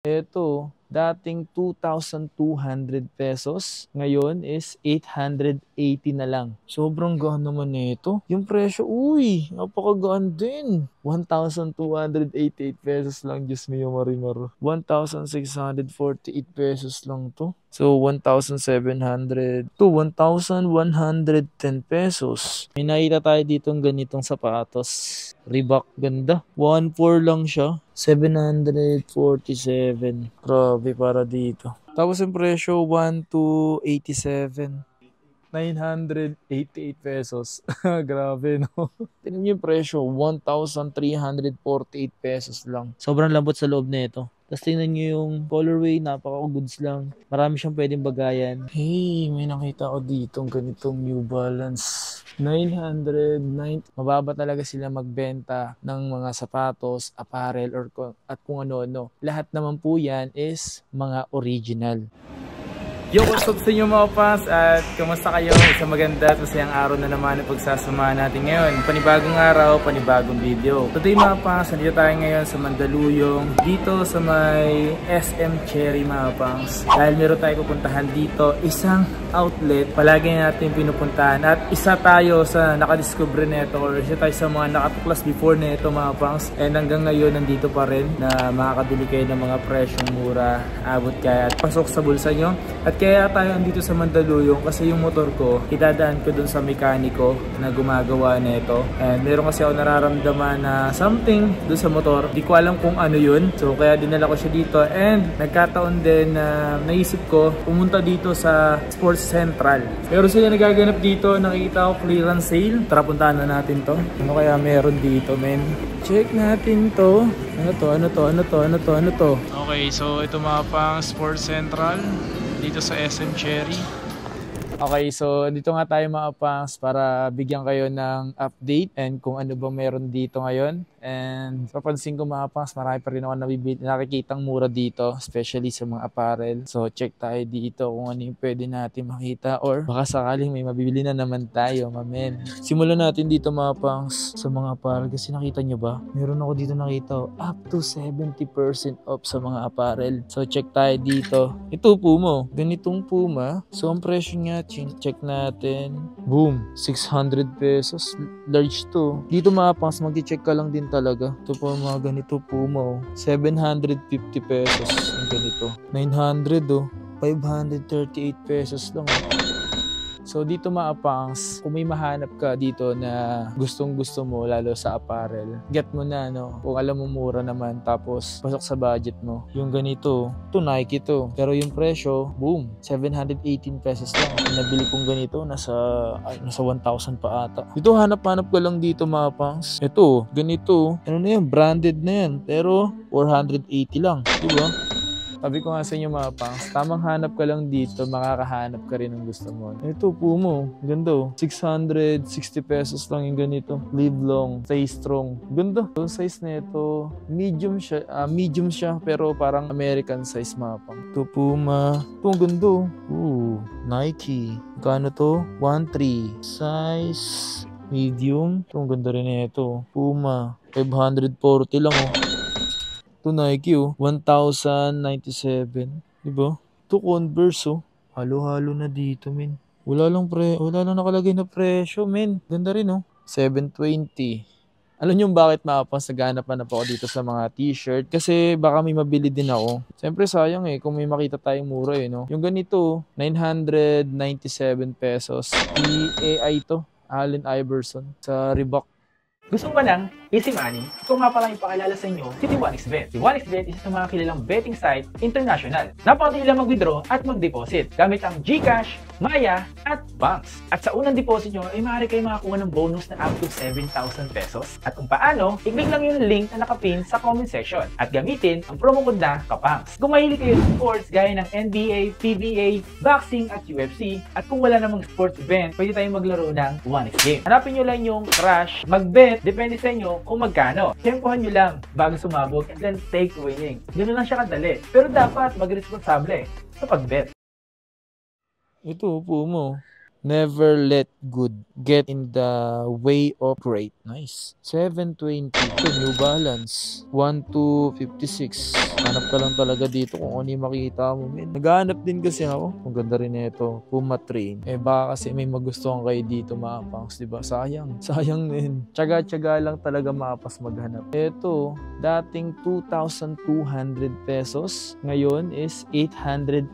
Ito, dating 2,200 pesos. Ngayon is 880 na lang. Sobrang gaan naman nito. Yung presyo, uy, napakagaan din. 1,288 pesos lang, Diyos mio marimaro. 1,648 pesos lang to. So, 1,700 to 1,110 pesos. May nakita tayo ditong ganitong sapatos. Reebok, ganda. 1,4 lang siya. 747. Grabe para dito. Tapos yung presyo, 1 to 87. 988 pesos. Grabe, no? Tingnan niyo yung presyo, 1,348 pesos lang. Sobrang lambot sa loob na ito. Tapos tingnan nyo yung colorway, napaka-goods lang. Marami siyang pwedeng bagayan. Hey, may nakita ko dito ganitong New Balance. 990. Mababa talaga sila magbenta ng mga sapatos, apparel, or at kung ano-ano. Lahat naman po yan is mga original. Yo, what's up sa inyo mga fans at kamusta kayo? Isang maganda at masayang araw na naman ang pagsasamahan natin ngayon. Panibagong araw, panibagong video. Today mga fans, nandito tayo ngayon sa Mandaluyong dito sa may SM Cherry mga fans. Dahil meron tayo pupuntahan dito, isang outlet, palagi natin pinupuntahan at isa tayo sa nakadiscover nito or isa tayo sa mga nakatuklas before nito mga fans. And hanggang ngayon nandito pa rin na makakabili kayo ng mga presyong mura, abot kaya at pasok sa bulsa nyo. At kaya tayo andito sa Mandaluyong kasi yung motor ko, idadaan ko dun sa mekaniko na gumagawa nito. And meron kasi ako nararamdaman na something dun sa motor. Di ko alam kung ano yun. So kaya dinala ko siya dito. And nagkataon din na naisip ko pumunta dito sa Sports Central. Pero sila nagaganap dito, nakikita ko clearance sale. Tara puntahan na natin to. Ano kaya meron dito, men? Check natin to. Ano to, ano to, ano to, ano to, ano to? Okay, so ito mga pang Sports Central dito sa SM Cherry. Okay, so dito nga tayo mga pangs para bigyan kayo ng update and kung ano ba meron dito ngayon. And papansin ko mga pangs, marami pa rin ako nabibili, nakikitang mura dito, especially sa mga apparel. So check tayo dito kung ano yung pwede natin makita or baka sakaling may mabibili na naman tayo, mamen. Simulan natin dito mga pangs sa mga apparel kasi nakita nyo ba? Meron ako dito nakita oh, up to 70% off sa mga apparel. So check tayo dito. Ito Puma, ganitong Puma. So ang presyo niya, check natin. Boom, 600 pesos. Large to. Dito mga pangs, mag-check ka lang din talaga. Ito po mga ganito Puma oh. 750 pesos ang ganito. 900 oh. 538 pesos lang oh. So dito maapangs, kung may mahanap ka dito na gustong gusto mo lalo sa apparel, get mo na no. Kung alam mo mura naman tapos pasok sa budget mo. Yung ganito, to Nike to. Pero yung presyo, boom, 718 pesos lang. Yung nabili kong ganito, nasa, ay, nasa 1,000 pa ata. Dito hanap-hanap ka lang dito maapangs. Ito, ganito. Ano na yan, branded na yan. Pero 480 lang. Diba? Sabi ko nga sa inyo mga pangs, tamang hanap ka lang dito, makakahanap ka rin ng gusto mo. Ito po mo, ganda oh. 660 pesos lang yung ganito. Live long, stay strong. Ganda. Yung size nito, medium siya, uh, medium siya pero parang American size mga pang. Ito Puma. Ito ang ganda oh. Ooh, Nike. Kano to? 1.3. Size medium. Ito ang ganda rin ito. Puma. 540 lang oh. Ito Nike oh, 1,097. Diba? Ito Converse oh. Halo-halo na dito min. Wala lang pre, wala lang nakalagay na presyo min. Ganda rin oh. 720. Alam niyo bakit mapas naghanap na po ako dito sa mga t-shirt? Kasi baka may mabili din ako. Siyempre sayang eh kung may makita tayong mura eh no. Yung ganito, 997 pesos. EAI to. Allen Iverson sa Reebok. Gusto mo ba ng easy money? Ito nga pala yung pakilala sa inyo, si Bet. Si Bet isa sa mga kilalang betting site international. Napakadali lang mag-withdraw at mag-deposit gamit ang GCash, Maya, at Banks. At sa unang deposit nyo ay maaari kayo makakuha ng bonus na up to 7,000 pesos. At kung paano, i-click lang yung link na nakapin sa comment section at gamitin ang promo code na KAPANGS. Kung mahilig kayo sa sports gaya ng NBA, PBA, boxing at UFC, at kung wala namang sports event, pwede tayong maglaro ng 1x game. Hanapin nyo lang yung crush, mag-bet, depende sa inyo kung magkano. Tempohan nyo lang bago sumabog and then take winning. Ganun lang siya kadali. Pero dapat mag-responsable sa pag-bet. Ito, upo mo. Never let good get in the way of great. Nice. 720. Ito, New Balance. 1256. Hanap ka lang talaga dito kung ano yung makita mo, men. Naghahanap din kasi ako. Ang ganda rin ito. Puma Train. Eh, baka kasi may magustuhan kayo dito, mga pangs, di ba? Sayang. Sayang din. Tsaga-tsaga lang talaga mapas maghanap. Ito, dating 2,200 pesos. Ngayon is 880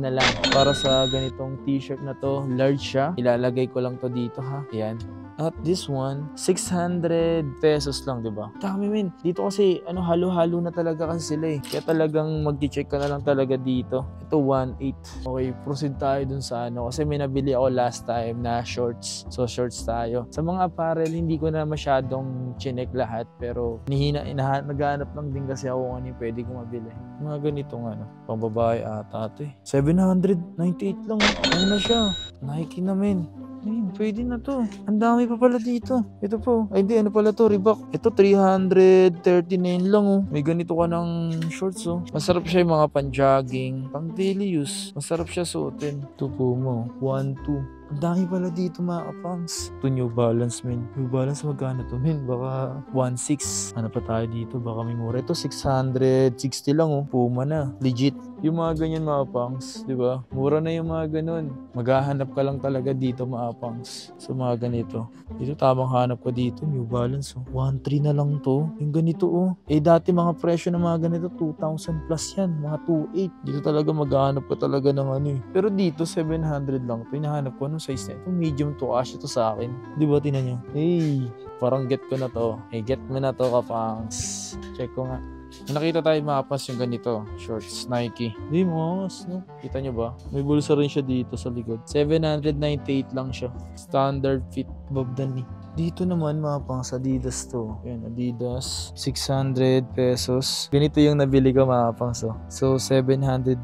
na lang. Para sa ganitong t-shirt na to, large siya. Ilalagay ko lang to dito ha. Ayan. At this one, 600 pesos lang, di ba? Dami min. Dito kasi, ano, halo-halo na talaga kasi sila eh. Kaya talagang mag-check ka na lang talaga dito. Ito, 1.8. Okay, proceed tayo dun sa ano. Kasi may nabili ako last time na shorts. So, shorts tayo. Sa mga apparel, hindi ko na masyadong chinek lahat. Pero, nihina, inahan, naghahanap lang din kasi ako kung ano yung pwede kong mabili. Mga ganitong ano, pang babae ata ito eh. 798 lang. Ano na siya? Nike na men. Ayun, pwede na to. Ang dami pa pala dito. Ito po. Ay, hindi. Ano pala to? Reebok. Ito, 339 lang, oh. May ganito ka ng shorts, oh. Masarap siya yung mga pan-jogging. Pang daily use. Masarap siya suotin. Ito po mo. 1, 2. Ang dami pala dito mga kapangs. Ito New Balance, men. New Balance magkano to, men? Baka 1.6. Ano pa tayo dito? Baka may mura. Ito 660 lang, oh. Puma na. Legit. Yung mga ganyan mga pangs, ba? Mura na yung mga ganun. Maghahanap ka lang talaga dito mga pangs. Sa mga ganito. Dito tamang hanap ko dito. New Balance, oh. 1.3 na lang to. Yung ganito, oh. Eh, dati mga presyo ng mga ganito, 2,000 plus yan. Mga 2.8. Dito talaga maghahanap ka talaga ng ano eh. Pero dito, 700 lang. Ito, hinahanap ko anong size na ito. Medium to cash ito sa akin. Di ba, tinan nyo? Hey, parang get ko na to. Hey, get mo na to, kapangs. Check ko nga. Nakita tayo mapas yung ganito, shorts, Nike. Di mas, no? Kita nyo ba? May bulsa rin siya dito sa likod. 798 lang siya. Standard fit, Bob the knee. Dito naman mga pang sa Adidas to. Yan, Adidas. 600 pesos. Ganito yung nabili ko mga pang so. So, 797.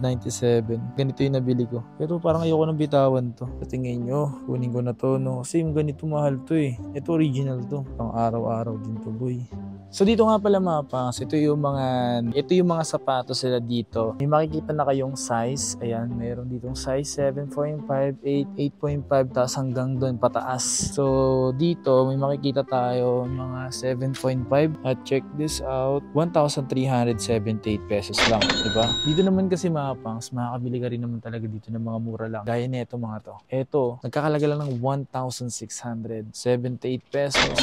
Ganito yung nabili ko. Pero parang ayoko nang bitawan to. Sa tingin nyo, kunin ko na to, no? Yung ganito mahal to eh. Ito original to. Pang araw-araw din to, boy. So dito nga pala mga pangs, ito yung mga ito yung mga sapatos sila dito. May makikita na kayong size. Ayan, meron ditong size 7.5, 8, 8.5 tapos hanggang doon pataas. So dito may makikita tayo mga 7.5 at check this out 1,378 pesos lang, 'di ba? Dito naman kasi mga pangs, makakabili ka rin naman talaga dito ng mga mura lang. Gaya nito mga to. Ito, nagkakalaga lang ng 1,678 pesos.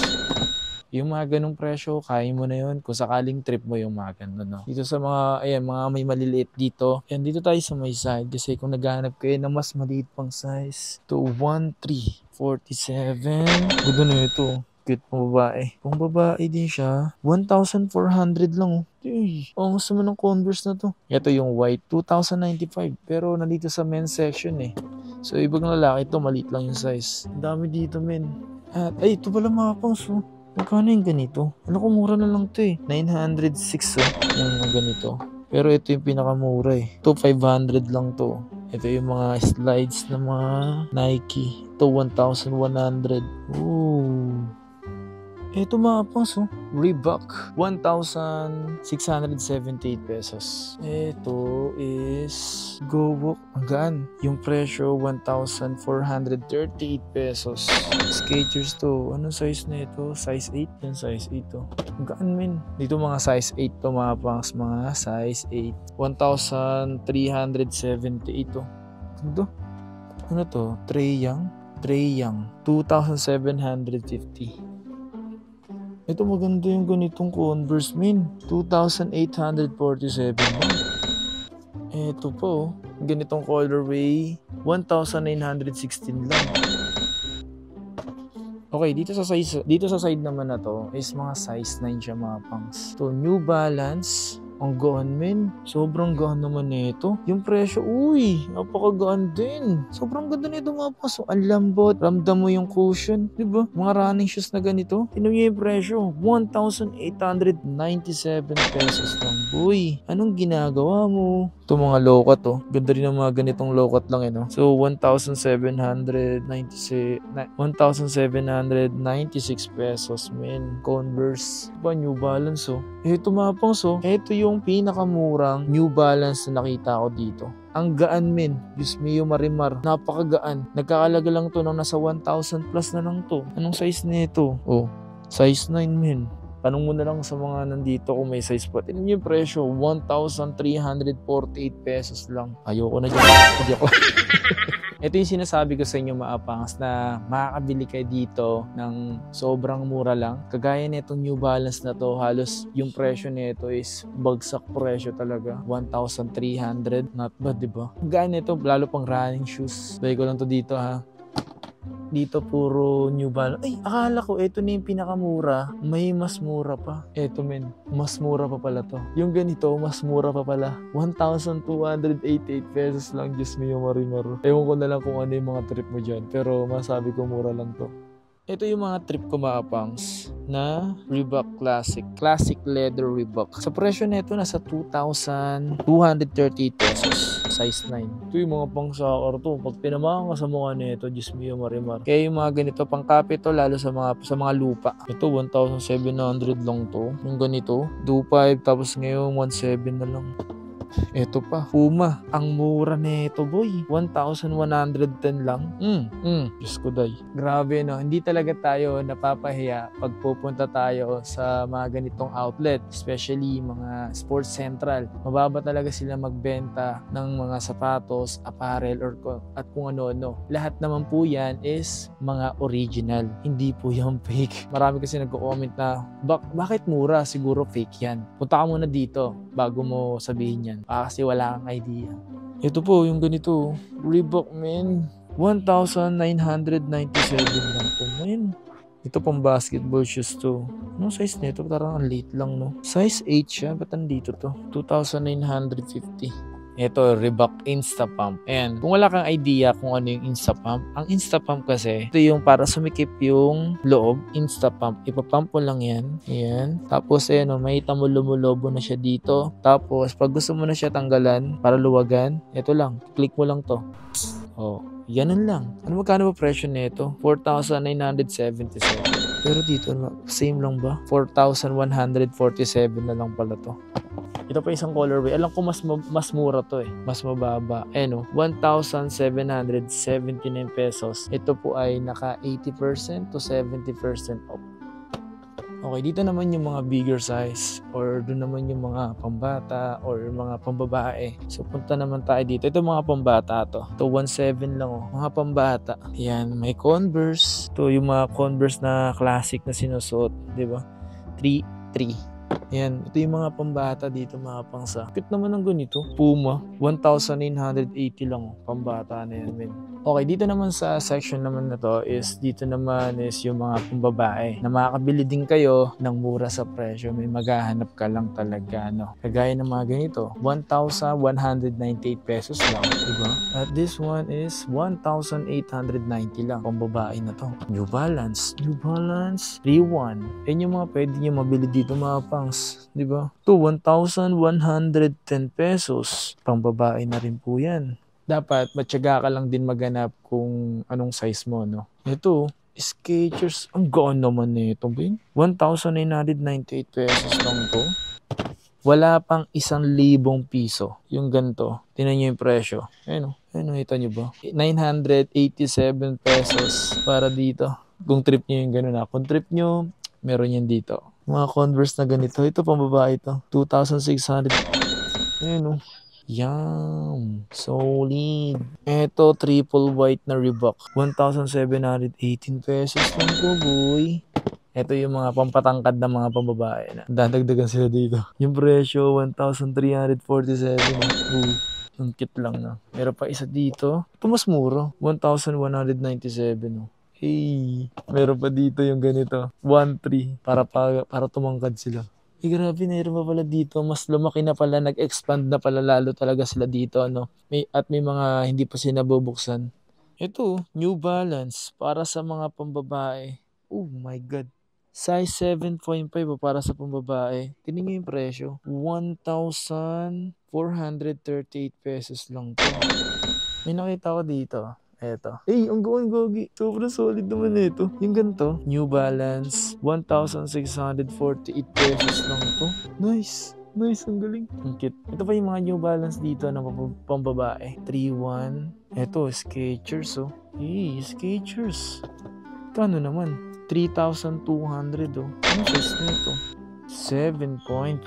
Yung mga ganong presyo, kaya mo na yun. Kung sakaling trip mo yung mga ganun, no? Dito sa mga, ayan, mga may maliliit dito. Ayan, dito tayo sa may side. Kasi kung naghahanap kayo ng mas maliit pang size, to 1,347. Gusto na ito. Cute pang babae. Pang babae din siya. 1,400 lang, oh. Uy, ang gusto ng Converse na to. Ito yung white, 2,095. Pero nandito sa men's section eh. So, ibang lalaki to, maliit lang yung size. Ang dami dito, men. At, ay, ito pala mga pangs, oh. Magkano yung ganito? Ano ko mura na lang to eh. 906 oh. Yung ganito. Pero ito yung pinakamura eh. Ito 500 lang to. Ito yung mga slides ng mga Nike. Ito 1,100. Ooh. Ito mga pangs oh. Reebok. 1,678 pesos. Ito is GoWalk. Hanggaan. Yung presyo 1,438 pesos. Skechers to. Ano size na ito? Size 8? Yan size 8 to. Hanggaan min. Dito mga size 8 to mga pangs. Mga size 8. 1,378 to. Ano to? Ano to? Trey Young? Trey Young. 2,750. Ito maganda yung ganitong Converse min. 2,847 lang. Ito po, ganitong colorway, 1,916 lang. Okay, dito sa size dito sa side naman na to is mga size 9 siya mga pangs. To New Balance ang gaan men. Sobrang gaan naman nito. Yung presyo, uy, napakagaan din. Sobrang ganda nito mga paso. Ang lambot. Ramdam mo yung cushion. Ba? Mga running shoes na ganito. Tinan niyo yung presyo. 1,897 pesos lang. Boy. Anong ginagawa mo? Ito mga low-cut oh. Ganda rin ng mga ganitong low-cut lang eh no. So 1,796 na- 1,796 pesos men. Converse. Ba New Balance oh. Ito mapangs oh. Ito yung pinakamurang New Balance na nakita ko dito. Ang gaan men. Diyos mio marimar. Napakagaan. Nagkakalaga lang to ng nasa 1,000 plus na lang to. Anong size nito? Oh. Size 9 men. Tanong mo na lang sa mga nandito kung may size pa. Tignan niyo yung presyo, 1,348 pesos lang. Ayoko na dyan. Joke lang. Ito yung sinasabi ko sa inyo mga pangas na makakabili kayo dito ng sobrang mura lang. Kagaya nitong New Balance na to, halos yung presyo nito is bagsak presyo talaga. 1,300. Not bad, di ba? Kagaya nito, lalo pang running shoes. Lagay ko lang to dito ha dito puro New Balance. Ay, akala ko ito na yung pinakamura. May mas mura pa. Eto men, mas mura pa pala to. Yung ganito, mas mura pa pala. 1,288 pesos lang, Diyos mo yung marimaro. Ewan ko na lang kung ano yung mga trip mo dyan. Pero masabi ko mura lang to. Ito yung mga trip ko mga pangs na Reebok Classic. Classic Leather Reebok. Sa presyo nito nasa 2,238 pesos. Size 9. Ito yung mga pang soccer to. Pag pinamahan ka sa mukha nito, Diyos mio marimar. Kaya yung mga ganito pang kapito, lalo sa mga sa mga lupa. Ito 1,700 lang to. Yung ganito, 2,500 tapos ngayon 1,700 na lang. Eto pa, Puma. Ang mura nito, boy. 1,110 lang. Mm, mm. Diyos ko, day. Grabe, no? Hindi talaga tayo napapahiya pag pupunta tayo sa mga ganitong outlet, especially mga sports central. Mababa talaga sila magbenta ng mga sapatos, apparel, or at kung ano-ano. Lahat naman po yan is mga original. Hindi po yung fake. Marami kasi nagko-comment na, "Bak- bakit mura? Siguro fake yan. Punta ka muna dito bago mo sabihin yan. Ah, kasi wala kang idea. Ito po, yung ganito. Reebok, man. 1,997 lang po, man. Ito pang basketball shoes to. Anong size nito? Parang ang late lang, no? Size 8 siya. Ba't nandito to? 2,950. Ito, Reebok Instapump. Ayan, kung wala kang idea kung ano yung Instapump, ang Instapump kasi, ito yung para sumikip yung loob, Instapump. Ipapump mo lang yan. Ayan. Tapos, ayan, oh, makita mo lumulobo na siya dito. Tapos, pag gusto mo na siya tanggalan para luwagan, ito lang. Click mo lang to. Oh, Ganun lang. Ano magkano ba presyo nito? 4,977. Pero dito, same lang ba? 4,147 na lang pala to. Ito pa isang colorway. Alam ko mas ma- mas mura to eh. Mas mababa. Eh no, 1,779 pesos. Ito po ay naka 80% to 70% off. Okay, dito naman yung mga bigger size or doon naman yung mga pambata or mga pambabae. So punta naman tayo dito. Ito mga pambata to. Ito 1.7 lang oh. Mga pambata. Yan, may Converse. Ito yung mga Converse na classic na sinusuot, 'di ba? 3 3 Yan, ito yung mga pambata dito mga pangsa. Cute naman ng ganito. Puma, 1,980 lang. oh. Pambata na yan, men. Okay, dito naman sa section naman na to is dito naman is yung mga pambabae na makakabili din kayo ng mura sa presyo. May maghahanap ka lang talaga, no? Kagaya ng mga ganito, 1,198 pesos lang, diba? At this one is 1,890 lang. Pambabae na to. New Balance. New Balance. Rewan. Yan yung mga pwede nyo mabili dito mga pangs. Diba? To 1,110 pesos. Pambabae na rin po yan dapat matyaga ka lang din maganap kung anong size mo, no? Ito, Skechers, ang gaan naman nito, Bing. 1,998 pesos lang to. Wala pang isang libong piso yung ganito. Tinan nyo yung presyo. Ayun o. Ayun, nakita nyo ba? 987 pesos para dito. Kung trip nyo yung gano'n na. Kung trip nyo, meron yan dito. Mga Converse na ganito. Ito pang babae ito. 2,600. Ayun o. Yum! Solid! Ito, triple white na Reebok. 1,718 pesos lang po, boy. Ito yung mga pampatangkad na mga pambabae na dadagdagan sila dito. Yung presyo, 1,347. Ooh, ang cute lang na. Meron pa isa dito. Ito mas mura. 1,197. Oh. Hey, meron pa dito yung ganito. 1,3 para, pa, para tumangkad sila. Eh, grabe, meron pa pala dito. Mas lumaki na pala, nag-expand na pala lalo talaga sila dito, ano. May, at may mga hindi pa sila nabubuksan. Ito, New Balance, para sa mga pambabae. Oh my God. Size 7.5 oh, para sa pambabae. Tingnan nyo yung presyo. 1,438 pesos lang to. May nakita ko dito. Eto. Eh, ang gawin gogi. Sobrang solid naman ito. Yung ganito, New Balance, 1,648 pesos lang to. Nice. Nice, ang galing. Ang cute. Ito pa yung mga New Balance dito na pam- pambabae. 3-1. Ito, Skechers, oh. Eh, Skechers. Kano naman? 3,200, oh. Ano size na ito? 7.5.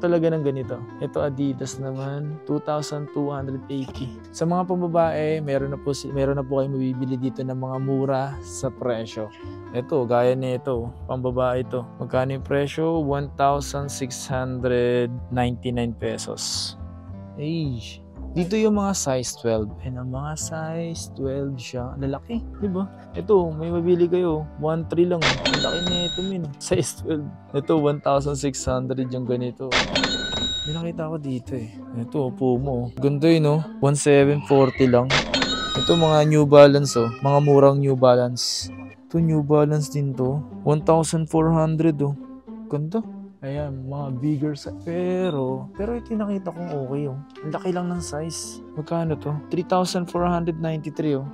Talaga ng ganito. Ito Adidas naman, 2,280. Sa mga pambabae, meron na po meron na po kayo mabibili dito ng mga mura sa presyo. Ito, gaya nito, pambabae ito. Magkano yung presyo? 1,699 pesos. Ay, dito yung mga size 12. And ang mga size 12 siya, lalaki, di ba? Ito, may mabili kayo, 1.3 lang. Ang laki na ito, min. Size 12. Ito, 1,600 yung ganito. May nakita ko dito eh. Ito, Pumo. Ganda yun, no? 1,740 lang. Ito, mga New Balance, oh. Mga murang New Balance. Ito, New Balance din to. 1,400, oh. Ganda. Ayan, mga bigger size. Pero, pero ito yung nakita kong okay, oh. Ang laki lang ng size. Magkano to? 3,493, oh.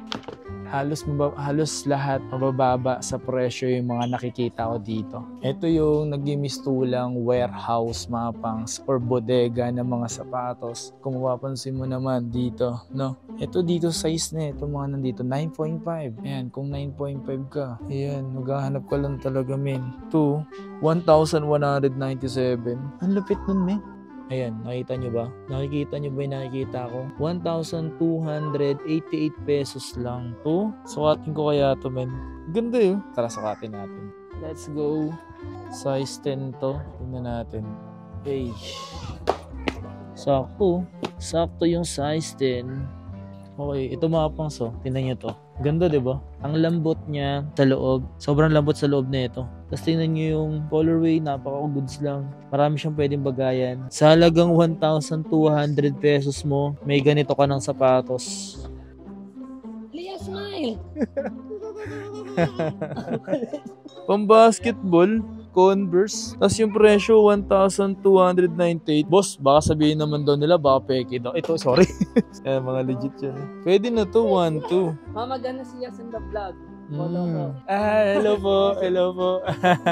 Halos, maba- halos lahat mabababa sa presyo yung mga nakikita ko dito. Ito yung nagimistulang warehouse mga pangs or bodega ng mga sapatos. Kung mapapansin mo naman dito, no? Ito dito size na ito mga nandito 9.5. Ayan, kung 9.5 ka, ayan, maghahanap ka lang talaga men. Ito, 1,197. Ang lupit nun men. Ayan, nakita nyo ba? Nakikita nyo ba yung nakikita ko? 1,288 pesos lang to. Sukatin ko kaya to, men. Ganda yun. Tara, sukatin natin. Let's go. Size 10 to. Tingnan natin. Hey. Sakto. Sakto yung size 10. Okay, ito mga pangso. Tingnan nyo to. Ganda, di ba? Ang lambot niya sa loob. Sobrang lambot sa loob na ito. Tapos tingnan nyo yung colorway, napaka-goods lang. Marami siyang pwedeng bagayan. Sa halagang 1,200 pesos mo, may ganito ka ng sapatos. Leah, smile! Pang basketball, Converse. Tapos yung presyo, 1,298. Boss, baka sabihin naman daw nila, baka peke daw. Ito, sorry. eh, mga legit yan. Pwede na to, 1, 2. Mama, gana si Yas in the vlog. Mm. Ah, hello po, hello po.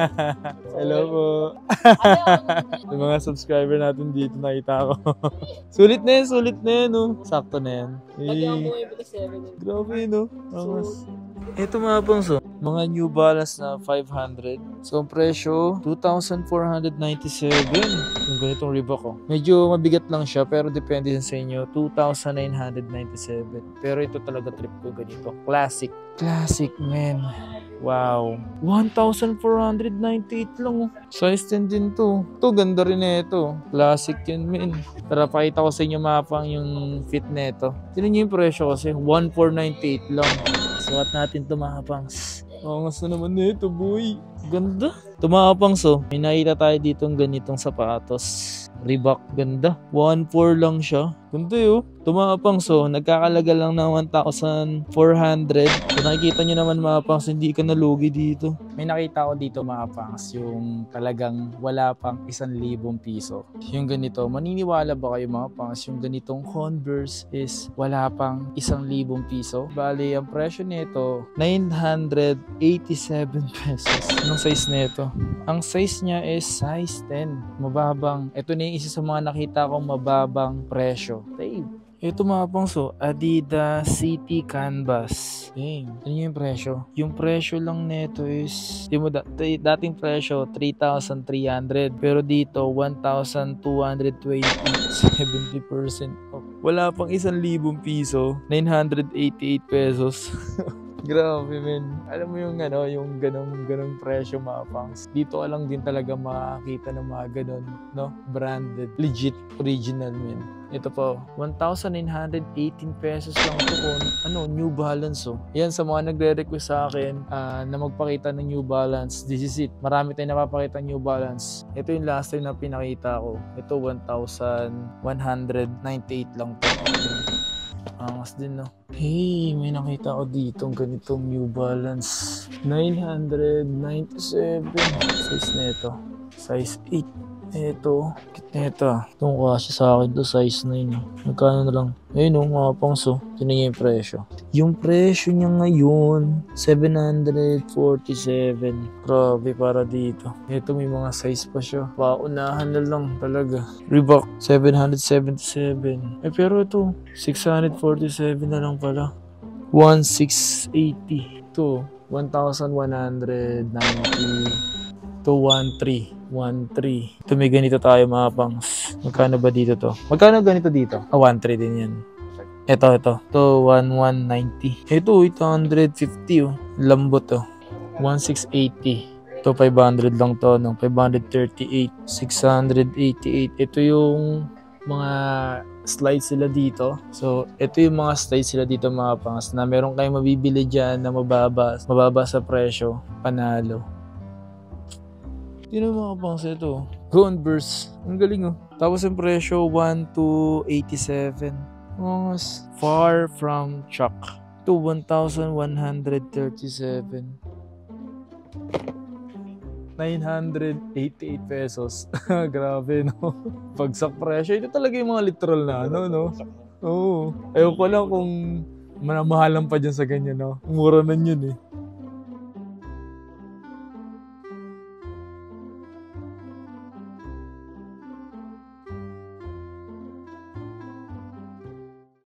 hello po. Yung mga subscriber natin dito, nakita ko. sulit na yan, sulit na yan, no? Sakto na yan. Ako Eh, bumibili 7. grabe, no? Angas. Ito mga pangso, mga New Balance na 500. So, ang presyo, 2,497. Yung ganitong Reebok ko. Medyo mabigat lang siya, pero depende sa inyo. 2,997. Pero ito talaga trip ko ganito. Classic. Classic, man. Wow. 1,498 lang. oh. Size 10 din to. To ganda rin na ito. Classic yun, man. Tara, pakita ko sa inyo mapang yung fit na ito. Tinan yung presyo kasi. 1,498 lang. Sukat natin to mga pangs. Angas na naman nito, boy. Ganda. Tumapang so, may nakita tayo dito ng ganitong sapatos. Reebok, ganda. 1.4 lang siya. Ganda yun. Tumapang so, nagkakalaga lang ng 1,400. So nakikita nyo naman mga pangs, hindi ka nalugi dito. May nakita ko dito mga pangs, yung talagang wala pang 1,000 piso. Yung ganito, maniniwala ba kayo mga pangs, yung ganitong Converse is wala pang 1,000 piso? Bali, ang presyo nito, 987 pesos. Anong size nito? Ang size niya is size 10. Mababang. Ito na yung isa sa mga nakita kong mababang presyo. Babe. Ito mga pangso, Adidas City Canvas. Dang, ano yung presyo? Yung presyo lang nito is, di mo dating presyo 3,300 pero dito 1,220 70% off. Wala pang 1,000 piso, 988 pesos. Grabe, men. Alam mo yung ano, yung ganong ganong presyo mga pangs. Dito ka lang din talaga makakita ng mga ganon, no? Branded, legit, original, men. Ito po, 1,918 pesos lang ito kung ano, New Balance oh. Yan sa mga nagre-request sa akin ah, na magpakita ng New Balance. This is it. Marami tayong napapakita New Balance. Ito yung last time na pinakita ko. Ito 1,198 lang to. Angas din, no? Hey, may nakita ko dito ganitong New Balance. 997. Size nito. Size 8. Ito, kit nito. Itong kasya sa akin to, size 9. eh. Magkano na lang? Ayun o, mga pangso. Tinan niya yung presyo. Yung presyo niya ngayon, 747. Grabe para dito. Ito may mga size pa siya. Paunahan na lang talaga. Reebok, 777. Eh pero ito, 647 na lang pala. 1680. Ito, 1190 to 13. 13. Ito may ganito tayo mga pangs. Magkano ba dito to? Magkano ganito dito? Ah, 13 din yan. Ito, ito. Ito, 1190. Ito, 850 oh. Lambot to. 1680. Ito, 500 lang to. No? 538. 688. Ito yung mga slides sila dito. So, ito yung mga slides sila dito mga pangas na meron kayong mabibili dyan na mababa, mababa sa presyo. Panalo. Yun ang mga pangas ito. Converse. Ang galing oh. Tapos yung presyo, 1 to 87. Mas far from Chuck. To 1,137. 988 pesos. Grabe, no? Pagsak presyo. Ito talaga yung mga literal na ano, no? Oo. Ewan ko lang kung manamahalan pa dyan sa ganyan, no? Mura na yun, eh.